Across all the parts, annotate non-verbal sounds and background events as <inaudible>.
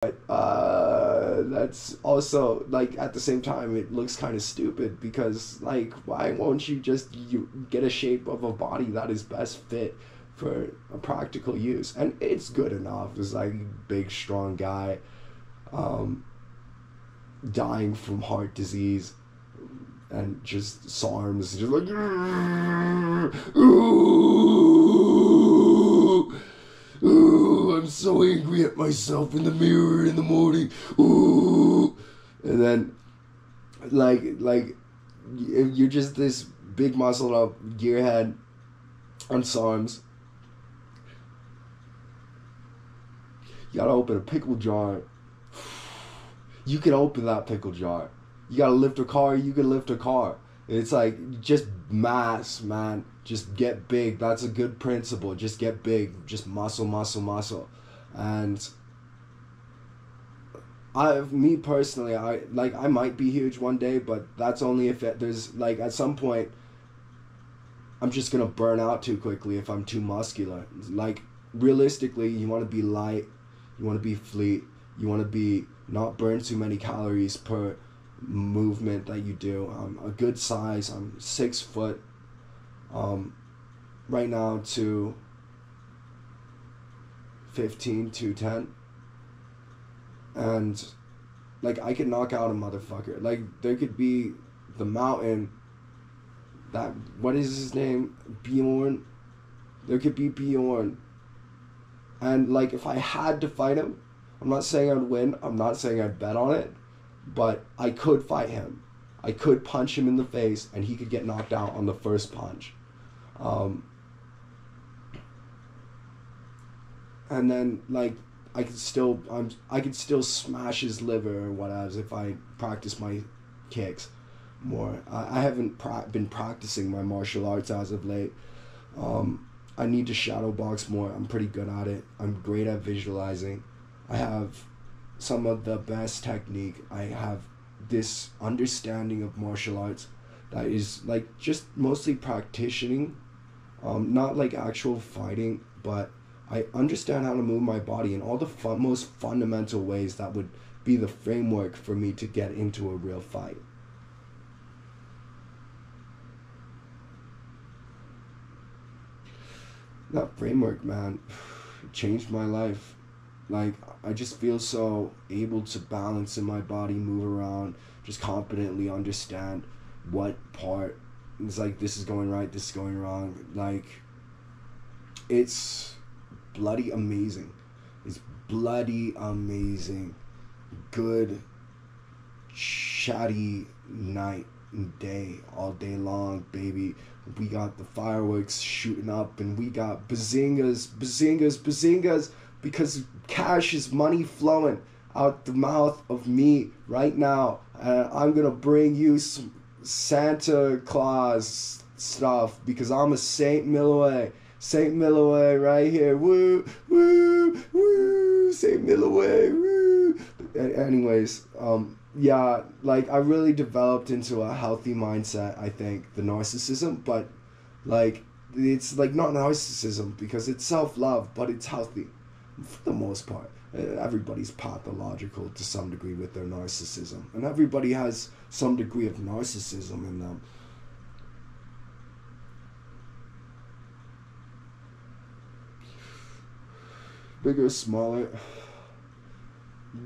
but uh, that's also like at the same time it looks kind of stupid because like why won't you just you get a shape of a body that is best fit for a practical use? And it's good enough. It's like big strong guy um, dying from heart disease and just SARMs just like <laughs> ooh, I'm so angry at myself in the mirror in the morning. Ooh. And then like like you're just this big muscled up gearhead on SARMs you gotta open a pickle jar. You can open that pickle jar. You gotta lift a car, you can lift a car. It's like just mass, man. Just get big. That's a good principle. Just get big. Just muscle, muscle, muscle. And I, me personally, I like I might be huge one day, but that's only if it, there's like at some point. I'm just gonna burn out too quickly if I'm too muscular. Like realistically, you want to be light, you want to be fleet, you want to be not burn too many calories per movement that you do. I'm a good size. I'm six foot. Um, right now to 15 to 10. And like I could knock out a motherfucker. Like there could be the mountain that what is his name? Bjorn. There could be Bjorn. And like if I had to fight him, I'm not saying I'd win. I'm not saying I'd bet on it but I could fight him. I could punch him in the face, and he could get knocked out on the first punch. Um, and then like I could still I'm I could still smash his liver or whatever if I practice my kicks more. I, I haven't pra- been practicing my martial arts as of late. Um, I need to shadow box more. I'm pretty good at it. I'm great at visualizing. I have some of the best technique. I have this understanding of martial arts that is like just mostly practicing, um, not like actual fighting, but I understand how to move my body in all the fun, most fundamental ways that would be the framework for me to get into a real fight. That framework, man, <sighs> changed my life like I just feel so able to balance in my body, move around, just confidently understand what part is like this is going right, this is going wrong. Like it's bloody amazing. It's bloody amazing. Good chatty night and day all day long, baby. We got the fireworks shooting up and we got bazingas, bazingas, bazingas because cash is money flowing out the mouth of me right now. And I'm gonna bring you some Santa Claus stuff because I'm a Saint Millaway. Saint Millaway right here. Woo, woo, woo. Saint Millaway, woo. Anyways, um, yeah, like I really developed into a healthy mindset, I think, the narcissism, but like it's like not narcissism because it's self love, but it's healthy for the most part. Uh, everybody's pathological to some degree with their narcissism, and everybody has some degree of narcissism in them. Bigger, smaller,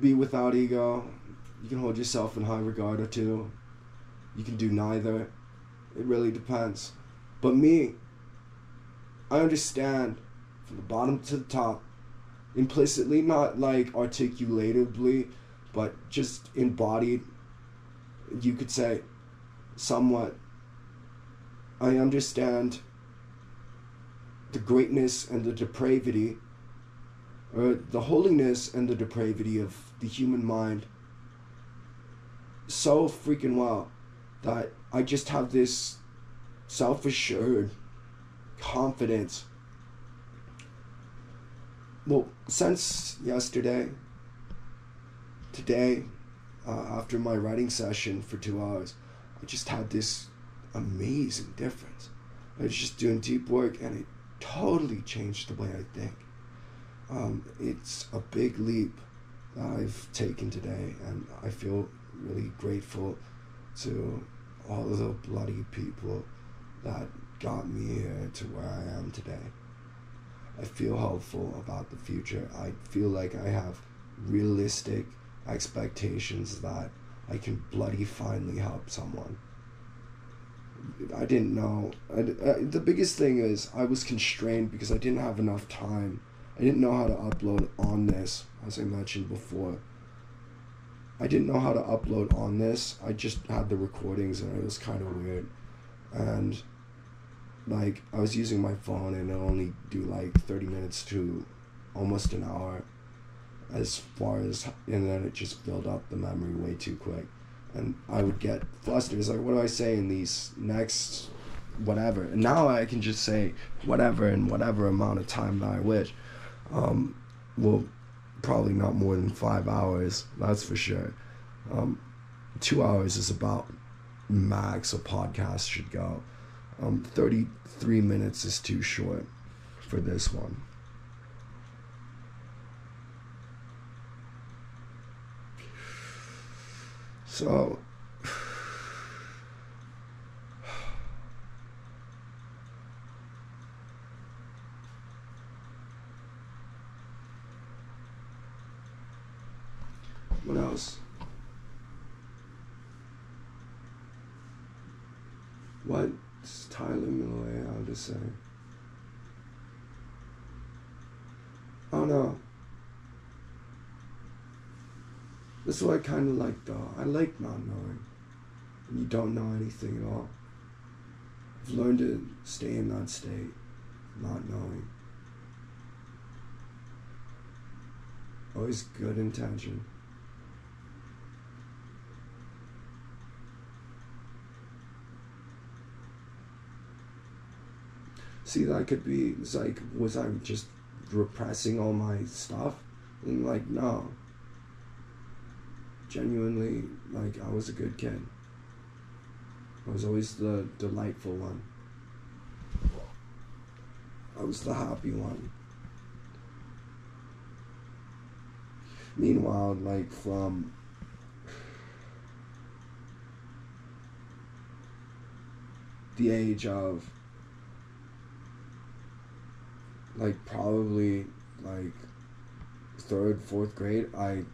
be without ego. You can hold yourself in high regard or two. You can do neither. It really depends. But me, I understand from the bottom to the top implicitly, not like articulatively, but just embodied. You could say, somewhat. I understand the greatness and the depravity, or the holiness and the depravity of the human mind so freaking well that I just have this self assured confidence well, since yesterday, today, uh, after my writing session for two hours, I just had this amazing difference. I was just doing deep work and it totally changed the way I think. Um, it's a big leap that I've taken today, and I feel really grateful to all the bloody people that got me here to where I am today. I feel hopeful about the future. I feel like I have realistic expectations that I can bloody finally help someone. I didn't know. I, uh, the biggest thing is I was constrained because I didn't have enough time. I didn't know how to upload on this, as I mentioned before. I didn't know how to upload on this. I just had the recordings and it was kind of weird. And like I was using my phone and it only do like 30 minutes to almost an hour as far as and then it just filled up the memory way too quick and I would get flustered. It's like, what do I say in these next whatever? And now I can just say whatever in whatever amount of time that I wish. Um, well, probably not more than five hours, that's for sure. Um, two hours is about max a podcast should go. Um, 33 minutes is too short for this one. So, what else? Tyler To say? Oh no. This is what I kind of like though. I like not knowing. When you don't know anything at all. I've learned to stay in that state, not knowing. Always good intention. See, that could be, it's like, was I just repressing all my stuff? And like, no genuinely like I was a good kid. I was always the delightful one. I was the happy one. Meanwhile, like from the age of like probably like third, fourth grade, I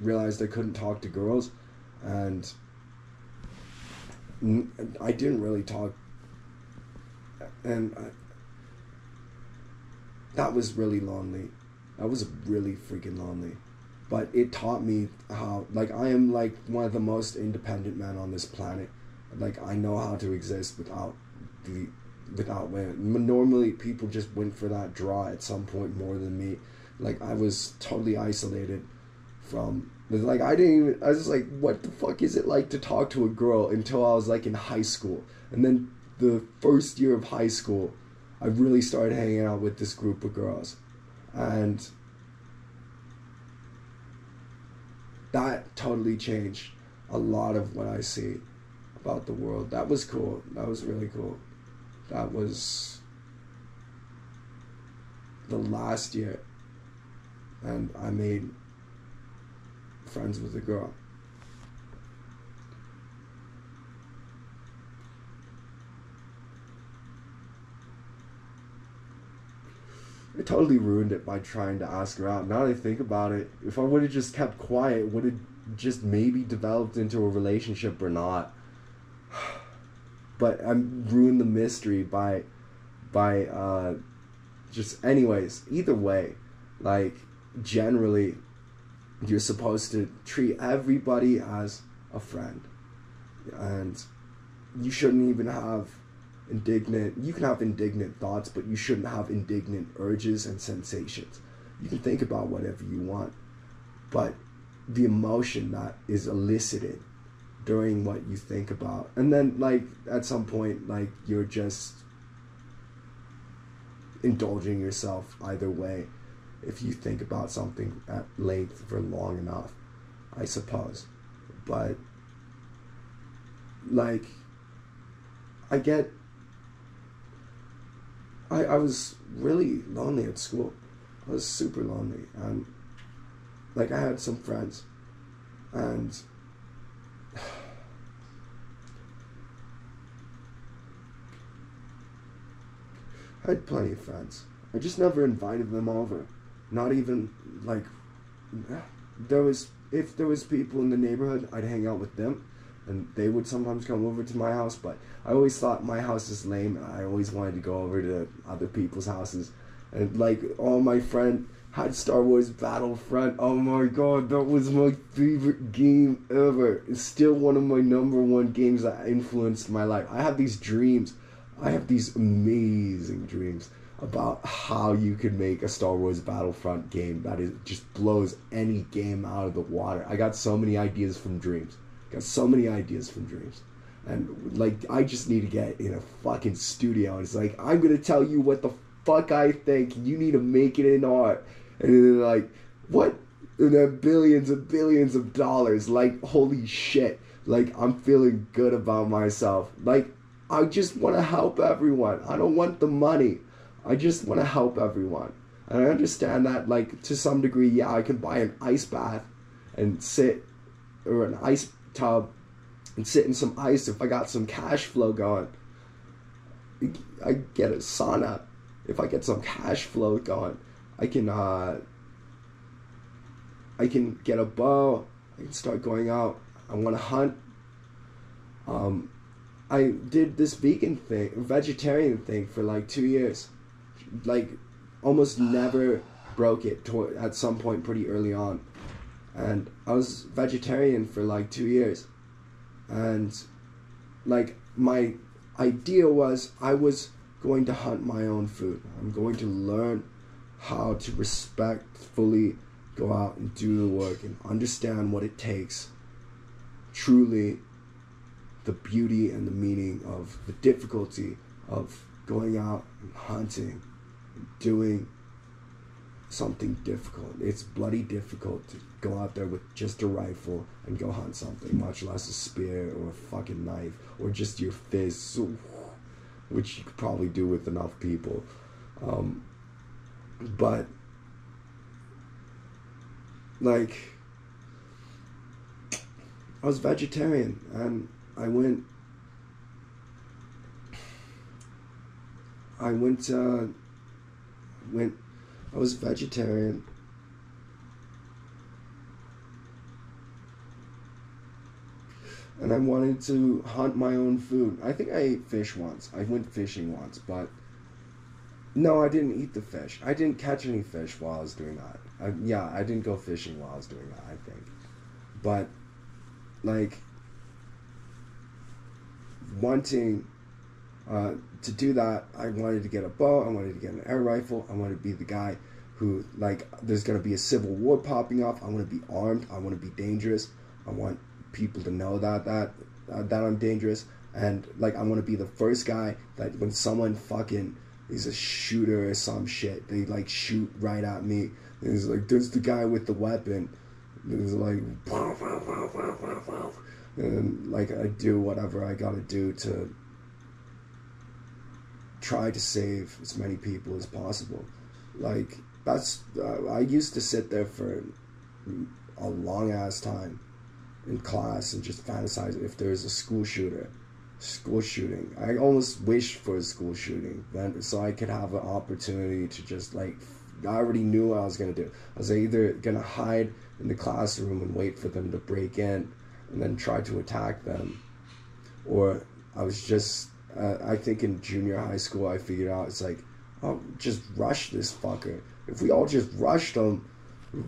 realized I couldn't talk to girls, and I didn't really talk, and I, that was really lonely. I was really freaking lonely, but it taught me how like I am like one of the most independent men on this planet. Like I know how to exist without the without oh, women. Normally, people just went for that draw at some point more than me. Like I was totally isolated from like I didn't even I was like what the fuck is it like to talk to a girl until I was like in high school and then the first year of high school I really started hanging out with this group of girls and that totally changed a lot of what I see about the world that was cool that was really cool that was the last year and I made friends with a girl. I totally ruined it by trying to ask her out. Now that I think about it, if I would have just kept quiet, would it just maybe developed into a relationship or not. But I ruined the mystery by, by, uh, just anyways. Either way, like generally, you're supposed to treat everybody as a friend. And you shouldn't even have indignant, you can have indignant thoughts, but you shouldn't have indignant urges and sensations. You can think about whatever you want, but the emotion that is elicited during what you think about, and then, like, at some point, like, you're just indulging yourself either way if you think about something at length for long enough, I suppose. But, like, I get. I, I was really lonely at school. I was super lonely. And like I had some friends, and I had plenty of friends. I just never invited them over. Not even like there was if there was people in the neighborhood, I'd hang out with them, and they would sometimes come over to my house. But I always thought my house is lame, and I always wanted to go over to other people's houses. And like all my friend had Star Wars Battlefront. Oh my god, that was my favorite game ever. It's still one of my number one games that influenced my life. I have these dreams. I have these amazing dreams about how you could make a Star Wars Battlefront game that is just blows any game out of the water. I got so many ideas from dreams. Got so many ideas from dreams. And like I just need to get in a fucking studio and it's like I'm gonna tell you what the fuck I think. You need to make it in art. And then like, what? And then billions and billions of dollars. Like, holy shit. Like, I'm feeling good about myself. Like, I just want to help everyone. I don't want the money. I just want to help everyone. And I understand that, like, to some degree, yeah, I can buy an ice bath and sit, or an ice tub and sit in some ice if I got some cash flow going. I get a sauna if I get some cash flow going. I can, uh, I can get a bow. I can start going out. I want to hunt. Um, I did this vegan thing, vegetarian thing for like two years like almost never broke it to, at some point pretty early on. And I was vegetarian for like two years. And like my idea was I was going to hunt my own food. I'm going to learn how to respectfully go out and do the work and understand what it takes truly the beauty and the meaning of the difficulty of going out and hunting doing something difficult. It's bloody difficult to go out there with just a rifle and go hunt something, much less a spear or a fucking knife or just your fists, which you could probably do with enough people. Um, but, like, I was vegetarian and I went. I went uh, when I was vegetarian. And I wanted to hunt my own food. I think I ate fish once. I went fishing once, but no, I didn't eat the fish. I didn't catch any fish while I was doing that. I, yeah, I didn't go fishing while I was doing that, I think. But, like, wanting uh, to do that, I wanted to get a bow. I wanted to get an air rifle. I wanted to be the guy who, like, there's going to be a civil war popping off. I want to be armed. I want to be dangerous. I want people to know that that uh, that I'm dangerous. And like, I want to be the first guy that when someone fucking is a shooter or some shit, they like shoot right at me. And it's like, there's the guy with the weapon. It's like, <laughs> and like I do whatever I gotta do to try to save as many people as possible. Like that's uh, I used to sit there for a long ass time in class and just fantasize if there's a school shooter, school shooting. I almost wished for a school shooting then so I could have an opportunity to just like I already knew what I was gonna do. I was either gonna hide in the classroom and wait for them to break in and then try to attack them, or I was just uh, I think in junior high school, I figured out it's like, oh, just rush this fucker. If we all just rushed them,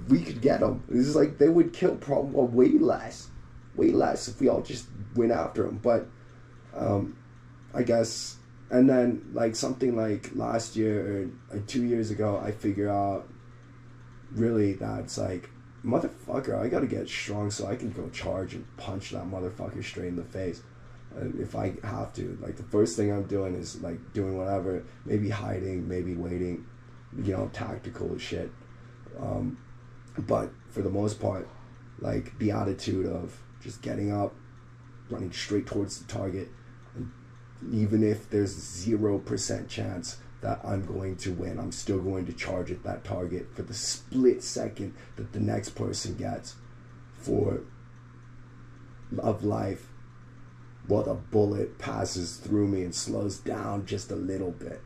we could get him. It's like they would kill probably way less, way less if we all just went after them. But um, I guess, and then like something like last year or two years ago, I figured out really that it's like, motherfucker, I gotta get strong so I can go charge and punch that motherfucker straight in the face if I have to. Like the first thing I'm doing is like doing whatever, maybe hiding, maybe waiting, you know, tactical shit. Um, but for the most part, like the attitude of just getting up, running straight towards the target, even if there's zero percent chance that I'm going to win. I'm still going to charge at that target for the split second that the next person gets for of life while the bullet passes through me and slows down just a little bit.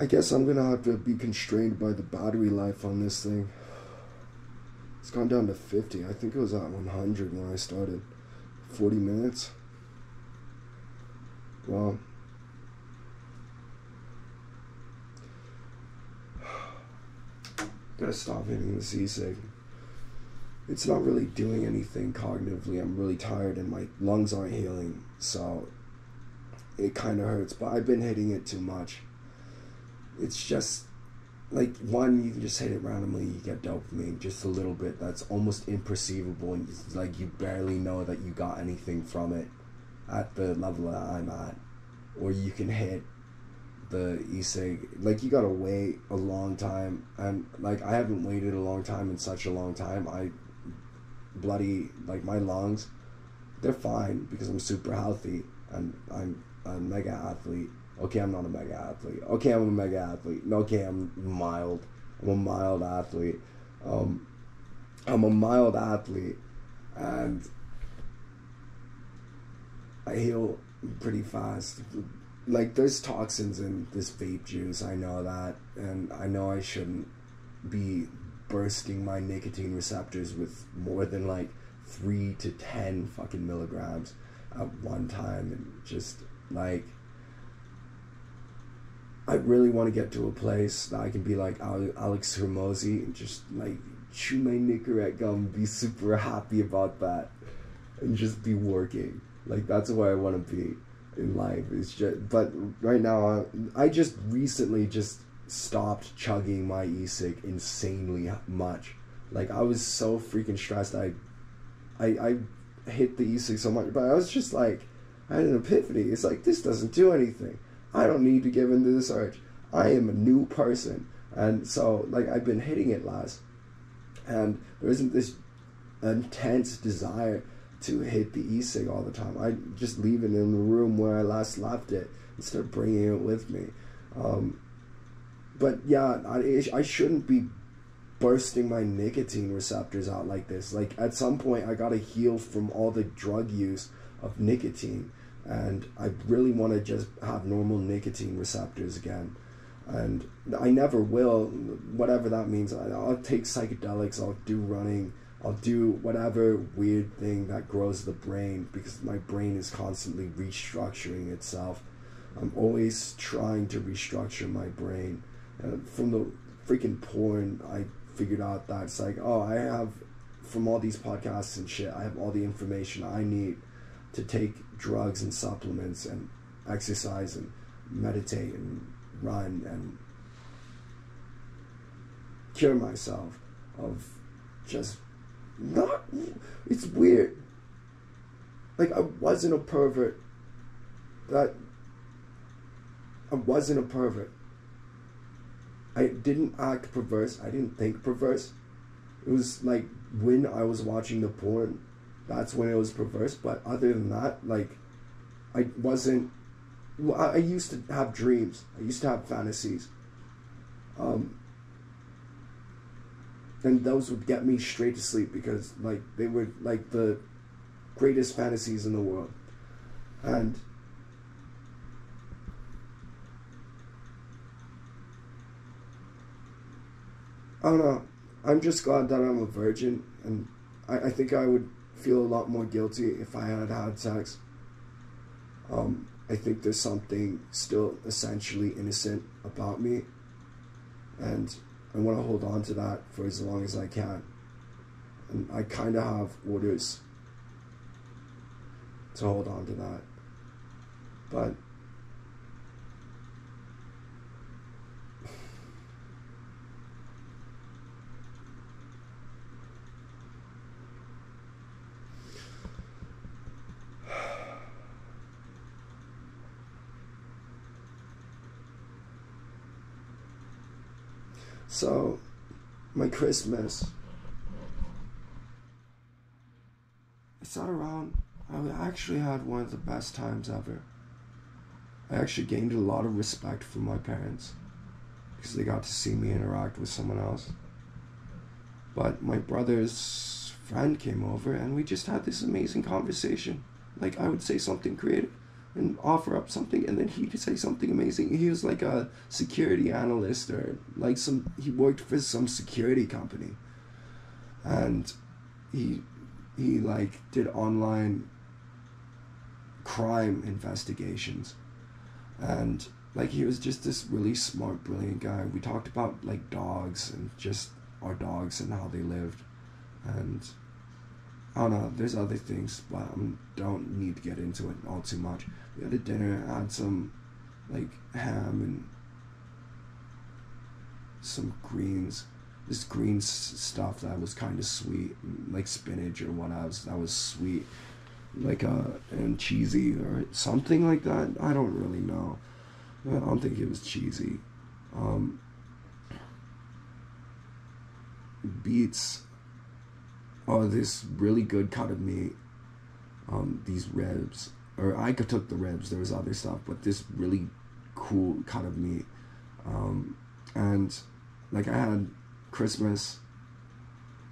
I guess I'm gonna have to be constrained by the battery life on this thing. It's gone down to 50. I think it was at 100 when I started. 40 minutes. Well, <sighs> gotta stop hitting the e-cig. It's not really doing anything cognitively. I'm really tired and my lungs aren't healing, so it kind of hurts. But I've been hitting it too much. It's just like one, you can just hit it randomly, you get dopamine just a little bit. That's almost imperceivable, and it's like you barely know that you got anything from it at the level that I'm at. Or you can hit the e-cig like you gotta wait a long time and like i haven't waited a long time in such a long time i bloody like my lungs they're fine because i'm super healthy and i'm a mega athlete okay i'm not a mega athlete. Okay i'm a mega athlete. Okay i'm mild. I'm a mild athlete. Um i'm a mild athlete and i heal pretty fast. Like there's toxins in this vape juice. I know that, and I know I shouldn't be bursting my nicotine receptors with more than like three to ten fucking milligrams at one time, and just like I really want to get to a place that I can be like Alex Hormozi and just like chew my Nicorette gum, be super happy about that, and just be working. Like that's where I want to be in life. It's just, but right now, I, I just recently just stopped chugging my e-cig insanely much. Like I was so freaking stressed. I, I, I hit the e-cig so much, but I was just like, I had an epiphany. It's like this doesn't do anything. I don't need to give into this urge. I am a new person, and so like I've been hitting it less, and there isn't this intense desire to hit the e-cig all the time. I just leave it in the room where I last left it instead of bringing it with me. Um, but yeah, I, I shouldn't be bursting my nicotine receptors out like this. Like at some point, I gotta heal from all the drug use of nicotine, and I really want to just have normal nicotine receptors again. And I never will, whatever that means. I'll take psychedelics. I'll do running I'll do whatever weird thing that grows the brain because my brain is constantly restructuring itself. I'm always trying to restructure my brain. And from the freaking porn, I figured out that it's like, oh, I have, from all these podcasts and shit, I have all the information I need to take drugs and supplements and exercise and meditate and run and cure myself of just not it's weird. Like i wasn't a pervert. That i wasn't a pervert. I didn't act perverse. I didn't think perverse. It was like when i was watching the porn that's when it was perverse but other than that like i wasn't i used to have dreams. I used to have fantasies. Um and those would get me straight to sleep because like they were like the greatest fantasies in the world. And I don't know. I'm just glad that I'm a virgin, and I, I think I would feel a lot more guilty if I had had sex. Um, I think there's something still essentially innocent about me, and I want to hold on to that for as long as I can. And I kind of have orders to hold on to that. But Christmas sat around. I actually had one of the best times ever. I actually gained a lot of respect from my parents because they got to see me interact with someone else. But my brother's friend came over and we just had this amazing conversation. Like I would say something creative and offer up something and then he'd say something amazing. He was like a security analyst or like some he worked for some security company. And he he like did online crime investigations and like he was just this really smart brilliant guy we talked about like dogs and just our dogs and how they lived and i don't know there's other things but i don't need to get into it all too much we had a dinner I had some like ham and some greens this green stuff that was kind of sweet like spinach or what else that was sweet like uh and cheesy or something like that. I don't really know. I don't think it was cheesy. Um, beets oh this really good cut of meat. Um, these ribs, or I could took the ribs. There was other stuff, but this really cool cut of meat. Um, and like I had Christmas.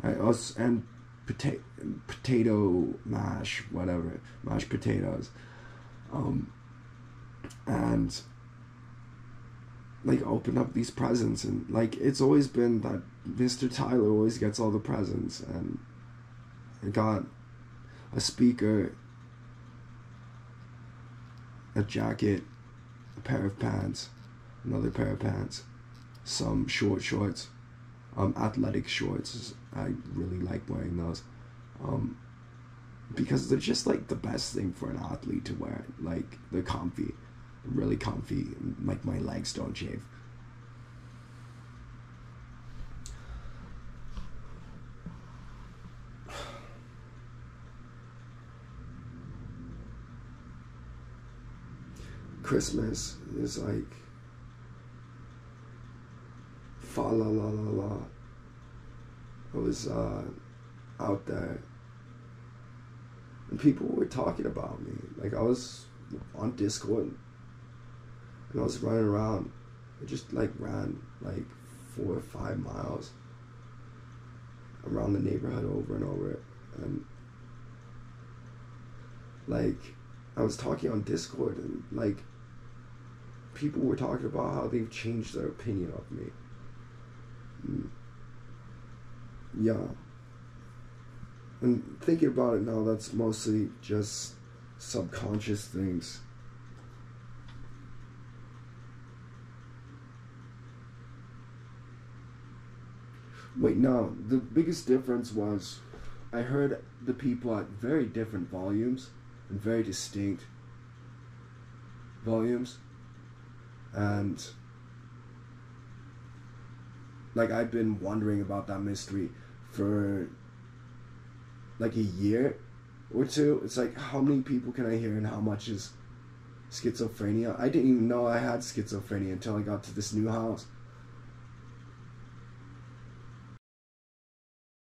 I also and potato potato mash, whatever, mashed potatoes, um, and like open up these presents and like it's always been that Mr. Tyler always gets all the presents and I got a speaker, a jacket, a pair of pants, another pair of pants, some short shorts, um, athletic shorts. I really like wearing those. Um, because they're just like the best thing for an athlete to wear. Like they're comfy, really comfy. Like my legs don't shave. Christmas is like fa la la la la. I was uh, out there and people were talking about me. Like I was on Discord and I was running around. I just like ran like four or five miles around the neighborhood over and over and like I was talking on Discord and like people were talking about how they've changed their opinion of me. Mm. Yeah. And thinking about it now, that's mostly just subconscious things. Wait, no. The biggest difference was I heard the people at very different volumes and very distinct volumes. And like I've been wondering about that mystery for like a year or two. It's like how many people can I hear and how much is schizophrenia? I didn't even know I had schizophrenia until I got to this new house.